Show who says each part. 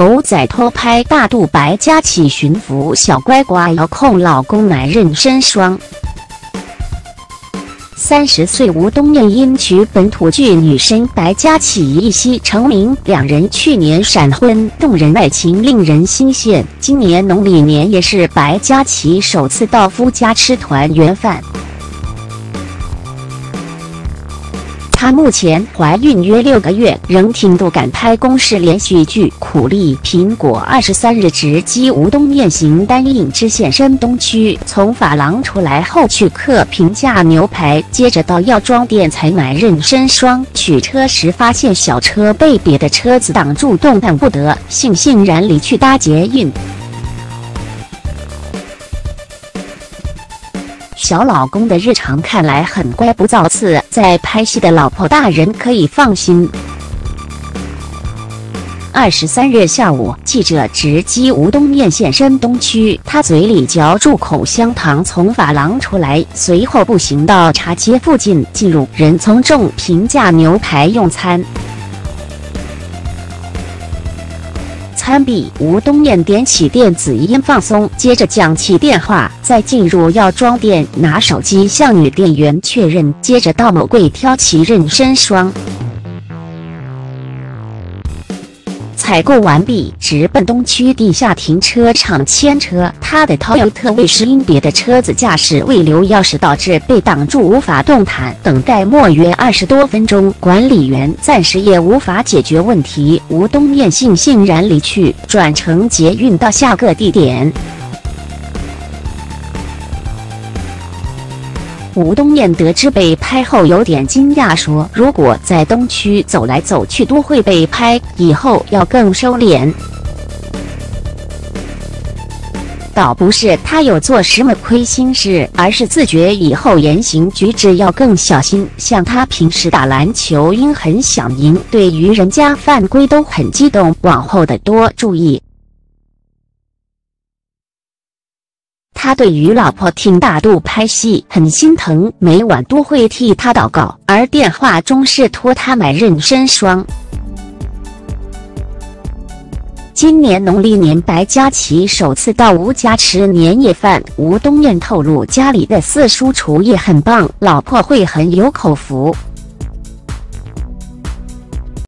Speaker 1: 狗仔偷拍大肚白嘉琪寻福小乖乖，遥控老公买妊娠霜。三十岁吴东艳因娶本土剧女神白嘉琪一夕成名，两人去年闪婚，动人爱情令人心羡。今年农历年也是白嘉琪首次到夫家吃团圆饭。她目前怀孕约六个月，仍挺不敢拍公式连续剧，苦力。苹果二十三日直击吴东面行单应支现身东区，从法廊出来后去客平价牛排，接着到药妆店采买妊娠霜。取车时发现小车被别的车子挡住，动弹不得，悻悻然离去搭捷运。小老公的日常看来很乖不造次，在拍戏的老婆大人可以放心。二十三日下午，记者直击吴东艳现身东区，他嘴里嚼住口香糖，从发廊出来，随后步行到茶街附近，进入人从众平价牛排用餐。关闭，吴东艳点起电子音放松，接着讲起电话，再进入药妆店拿手机向女店员确认，接着到某柜挑起妊娠霜。采购完毕，直奔东区地下停车场牵车。他的 Toyota 卫士因别的车子驾驶未留钥匙，导致被挡住，无法动弹。等待莫约二十多分钟，管理员暂时也无法解决问题。吴东念悻悻然离去，转乘捷运到下个地点。吴东艳得知被拍后有点惊讶，说：“如果在东区走来走去都会被拍，以后要更收敛。”倒不是他有做什么亏心事，而是自觉以后言行举止要更小心。像他平时打篮球因很想赢，对于人家犯规都很激动，往后的多注意。他对于老婆挺大肚拍戏很心疼，每晚都会替她祷告，而电话中是托他买妊娠霜。今年农历年，白嘉琪首次到吴家吃年夜饭。吴东艳透露，家里的四叔厨艺很棒，老婆会很有口福。